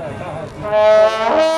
Uh...